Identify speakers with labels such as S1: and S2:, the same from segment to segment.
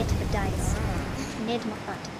S1: Nid dies. Nid Moffat.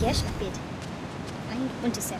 S1: Gershwin-Beet. Ein buntes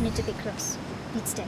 S1: need to be close. Need stitch.